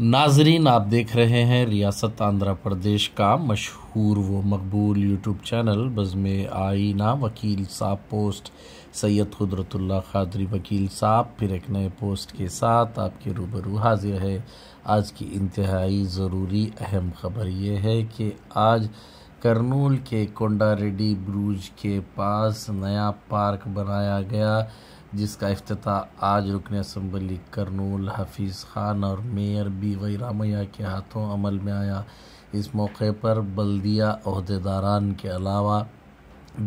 ناظرین، آپ دیکھ رہے ہیں ریاست آندھرا پردیش کا مشہور و مقبول یوٹیوب چینل، بزم آئینہ، وکیل صاحب پوسٹ، سید قدرت اللہ خادری، وکیل صاحب، پھر ایک نئے پوسٹ کے ساتھ آپ کے روبرو حاضر ہے۔ آج کی انتہائی ضروری اہم خبر یہ ہے کہ آج کرنول کے کونڈا ریڈی بروج کے پاس نیا پارک بنایا گیا، جس کا افتتاح آج رکن اسمبلی کرنول حفیظ خان اور میئر بی وی رامیہ کے ہاتھوں عمل میں آیا۔ اس موقع پر بلدیہ عہدیداران کے علاوہ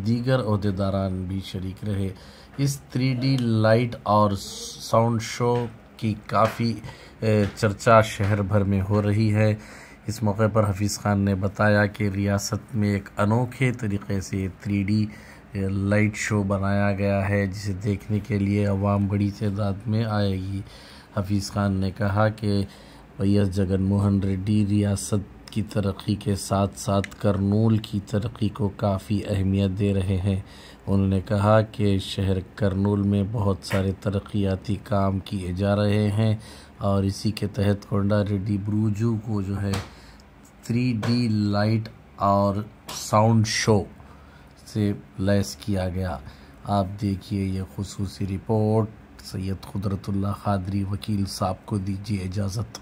دیگر عہدیداران بھی شریک رہے۔ اس تھری ڈی لائٹ اور ساؤنڈ شو کی کافی چرچا شہر بھر میں ہو رہی ہے۔ اس موقع پر حفیظ خان نے بتایا کہ ریاست میں ایک انوکھے طریقے سے تھری ڈی لائٹ شو بنایا گیا ہے، جسے دیکھنے کے لیے عوام بڑی تعداد میں آئے گی۔ حفیظ خان نے کہا کہ وی ایس جگن موہن ریڈی ریاست کی ترقی کے ساتھ ساتھ کرنول کی ترقی کو کافی اہمیت دے رہے ہیں۔ انہوں نے کہا کہ شہر کرنول میں بہت سارے ترقیاتی کام کیے جا رہے ہیں اور اسی کے تحت کونڈا ریڈی بروجو کو جو ہے تھری ڈی لائٹ اور ساؤنڈ شو سے لیس کیا گیا۔ آپ دیکھیے یہ خصوصی رپورٹ، سید قدرت اللہ خادری، وکیل صاحب کو دیجیے اجازت۔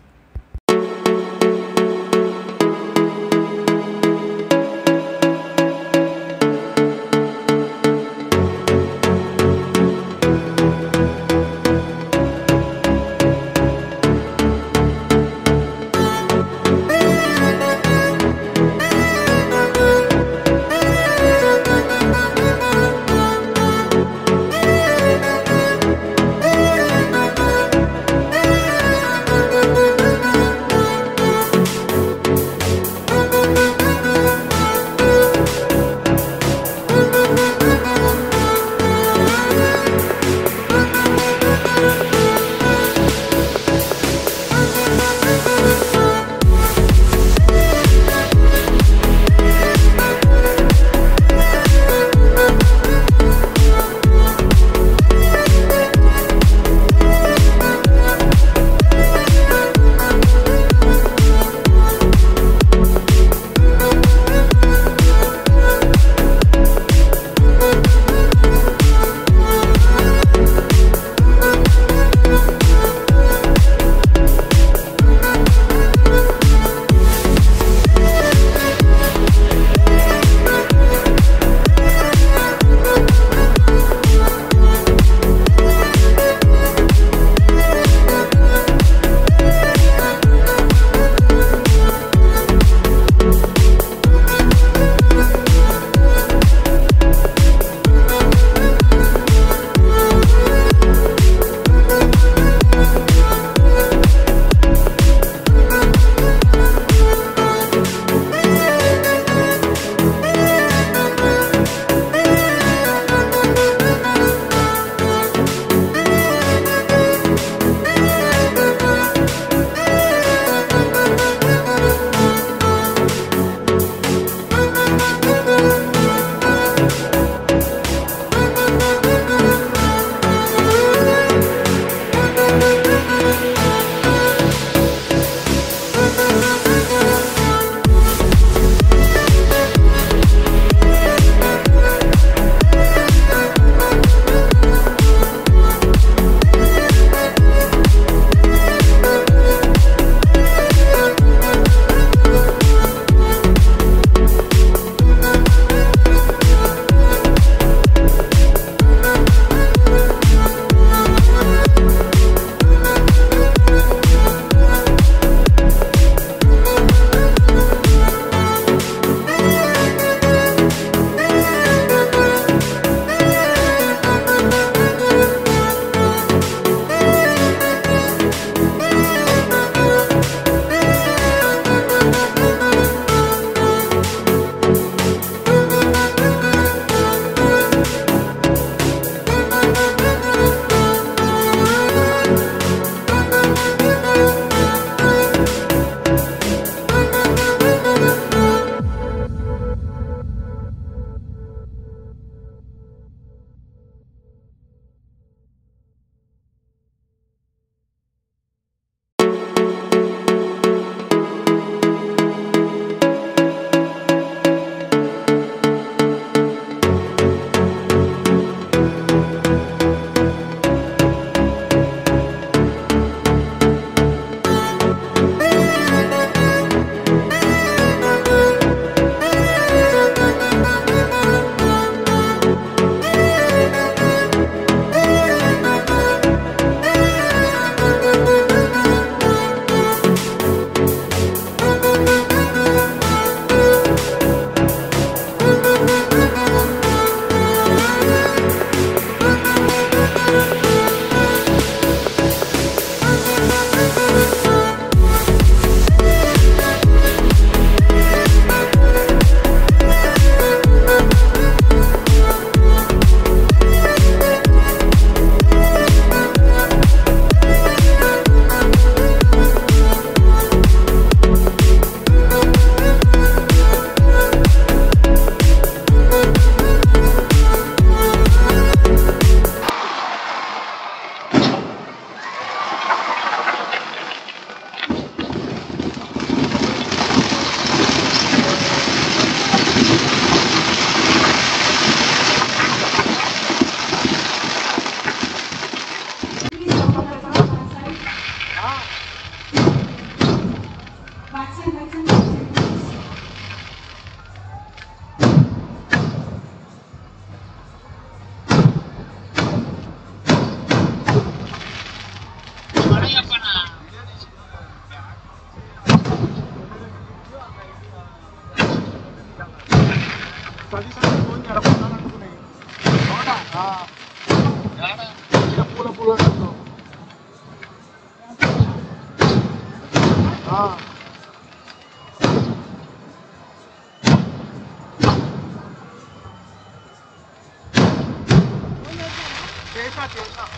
别下别下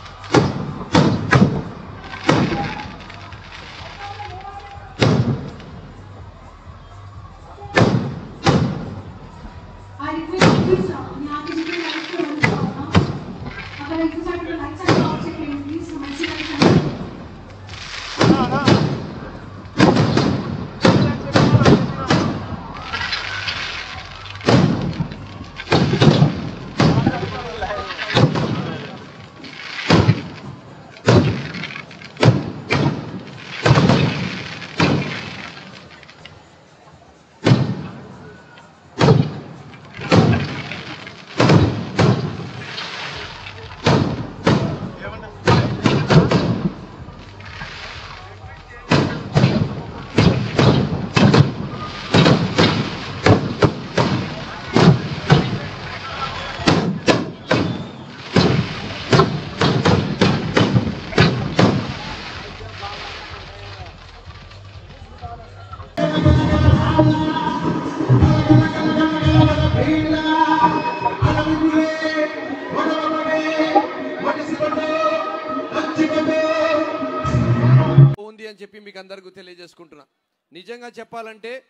నిజంగా చెప్పాలంటే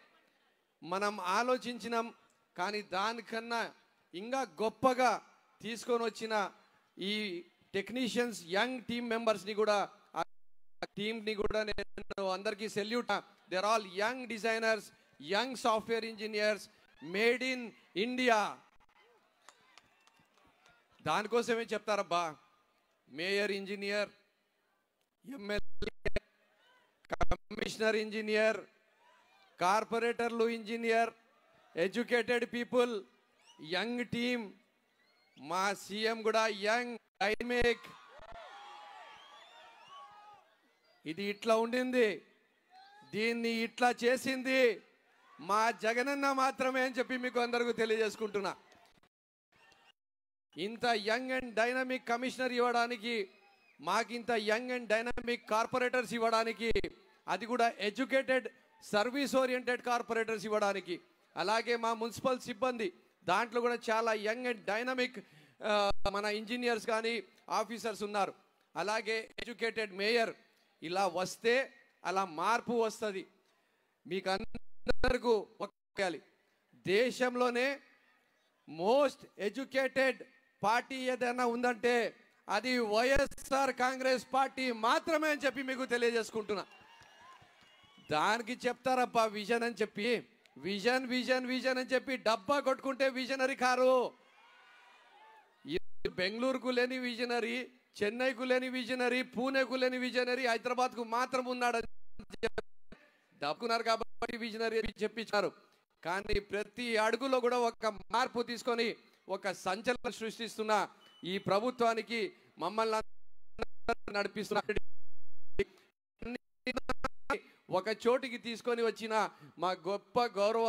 మనం ఆలోచించినాం కానీ దానికన్నా ఇంకా గొప్పగా తీసుకొని వచ్చిన ఈ టెక్నీషియన్స్ యంగ్ టీమ్ మెంబర్స్ని కూడా ఆ టీమ్ని కూడా నేను అందరికీ salute. There all young designers young software engineers made in India. దానికోసమే చెప్తారబ్బా. Mayor engineer MLA commissioner engineer కార్పొరేటర్లు engineer educated people young team మా సీఎం కూడా యంగ్ డైనమిక్. ఇది ఇట్లా ఉండింది దీన్ని ఇట్లా చేసింది మా జగనన్న మాత్రమే అని చెప్పి మీకు అందరికీ తెలియజేసుకుంటున్నా. ఇంత యంగ్ అండ్ డైనమిక్ కమిషనర్ ఇవ్వడానికి మాకింత యంగ్ అండ్ డైనమిక్ కార్పొరేటర్స్ ఇవ్వడానికి అది కూడా ఎడ్యుకేటెడ్ సర్వీస్ ఓరియంటెడ్ కార్పొరేటర్స్ ఇవ్వడానికి. అలాగే మా మున్సిపల్ సిబ్బంది దాంట్లో కూడా చాలా యంగ్ అండ్ డైనమిక్ మన ఇంజనీర్స్ కానీ ఆఫీసర్స్ ఉన్నారు. అలాగే ఎడ్యుకేటెడ్ మేయర్ ఇలా వస్తే అలా మార్పు వస్తుంది. మీకు అందరికీ ఒకాలి దేశంలోనే మోస్ట్ ఎడ్యుకేటెడ్ పార్టీ ఏదైనా ఉందంటే అది వైఎస్ఆర్ కాంగ్రెస్ పార్టీ మాత్రమే అని చెప్పి మీకు తెలియజేసుకుంటున్నా. దానికి చెప్తారబ్బా విజన్ అని చెప్పి. విజన్ విజన్ విజన్ అని చెప్పి డబ్బా కొట్టుకుంటే విజనరీ కారు. బెంగళూరుకు లేని విజనరీ చెన్నైకు లేని విజనరీ పూణేకు లేని విజనరీ హైదరాబాద్కు మాత్రం ఉన్నాడు డబ్బుకున్నారు కాబట్టి విజనరీ చెప్పించారు. కానీ ప్రతి అడుగులో కూడా ఒక మార్పు తీసుకొని ఒక సంచలనం సృష్టిస్తున్న ఈ ప్రభుత్వానికి మమ్మల్ని అందరినీ నడిపిస్తున్న ఒక చోటికి తీసుకొని వచ్చిన మా గొప్ప గౌరవ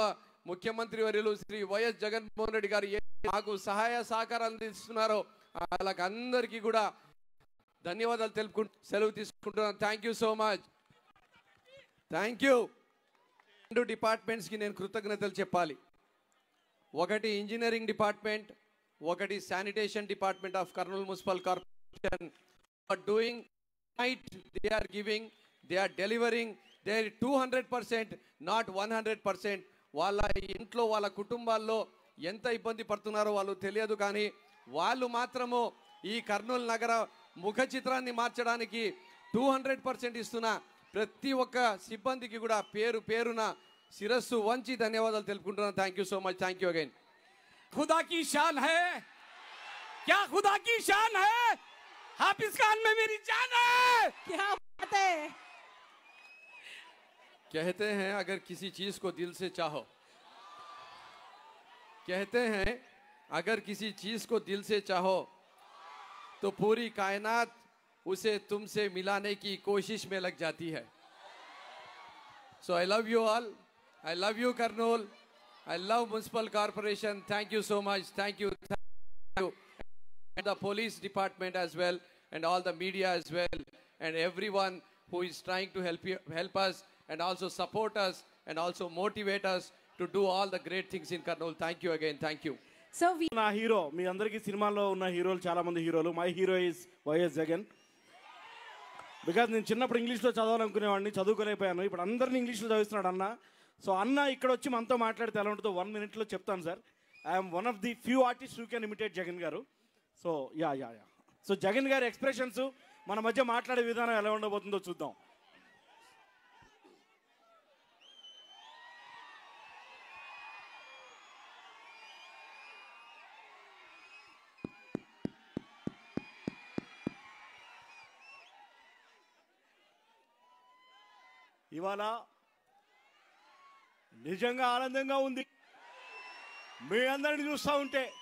ముఖ్యమంత్రి వర్యులు శ్రీ వైఎస్ జగన్మోహన్ రెడ్డి గారు మాకు సహాయ సహకారాలు అందిస్తున్నారో వాళ్ళకి అందరికీ కూడా ధన్యవాదాలు తెలుపుకుంటూ సెలవు తీసుకుంటున్నాను. Thank you so much thank you రెండు డిపార్ట్మెంట్స్కి నేను కృతజ్ఞతలు చెప్పాలి. ఒకటి ఇంజనీరింగ్ డిపార్ట్మెంట్ ఒకటి sanitation department of Kurnool municipal corporation. Doing night they are giving they are delivering they two hundred percent not one hundred percent వాళ్ళ ఇంట్లో వాళ్ళ కుటుంబాల్లో ఎంత ఇబ్బంది పడుతున్నారో వాళ్ళు తెలియదు కానీ వాళ్ళు మాత్రము ఈ కర్నూలు నగర ముఖ చిత్రాన్ని మార్చడానికి టూ హండ్రెడ్ పర్సెంట్ ఇస్తున్న ప్రతి ఒక్క సిబ్బందికి కూడా పేరు పేరున శిరస్సు వంచి ధన్యవాదాలు తెలుపుకుంటున్నాను thank you so much thank you again खुदा की शान है क्या खुदा की शान है हाफिज खान में मेरी जान है क्या बात है کہتے ہیں اگر کسی چیز کو دل سے چاہو۔ کہتے ہیں اگر کسی چیز کو دل سے چاہو تو پوری کائنات اسے تم سے ملانے کی کوشش میں لگ جاتی ہے۔ سو آئی لو یو آل آئی لو یو کرنول آئی لو میونسپل کارپوریشن تھینک یو سو مچ تھینک یو دا پولیس ڈپارٹمنٹ ایز ویل اینڈ آل دا میڈیا ایز ویل اینڈ ایوری ون ہو از ٹرائنگ ٹو ہیلپ ہیلپ اس and also support us, and also motivate us to do all the great things in Karnool. Thank you again. Thank you. So we నా హీరో మీ అందరికీ సినిమాల్లో ఉన్న హీరోలు చాలా మంది హీరోలు my hero is YS Jagan because నేను చిన్నప్పుడు ఇంగ్లీష్లో చదవాలనుకునేవాడిని చదువుకోలేకపోయాను. ఇప్పుడు అందరిని ఇంగ్లీష్లో చదివిస్తున్నాడు అన్న. సో అన్న ఇక్కడ వచ్చి మనతో మాట్లాడితే ఎలా ఉంటుందో వన్ మినిట్లో చెప్తాను sir I'm one of the few artist who can imitate Jagan garu. So ya ya ya so Jagan గారి ఎక్స్ప్రెషన్స్ మన మధ్య మాట్లాడే విధానం ఎలా ఉండబోతుందో చూద్దాం. ఇవాళ నిజంగా ఆనందంగా ఉంది. మీ అందరిని చూస్తూ ఉంటే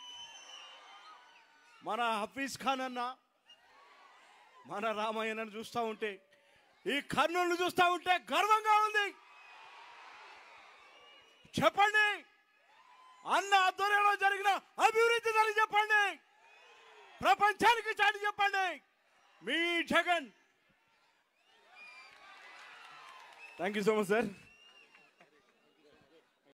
మన హఫీజ్ ఖాన్ అన్న మన రామాయణను చూస్తూ ఉంటే ఈ కర్నూలు చూస్తూ ఉంటే గర్వంగా ఉంది. చెప్పండి అన్న ఆధ్వర్యంలో జరిగిన అభివృద్ధి ధర చెప్పండి. ప్రపంచానికి చాటి చెప్పండి. మీ Jagan thank you so much sir